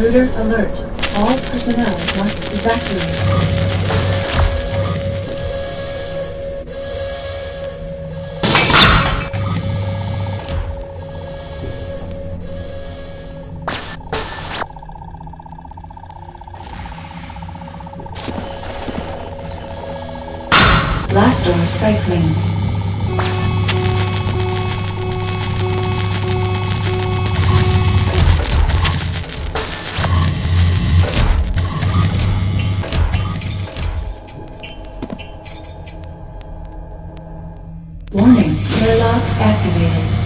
Intruder alert. All personnel must evacuate. Blast door strike Warning, airlock activated.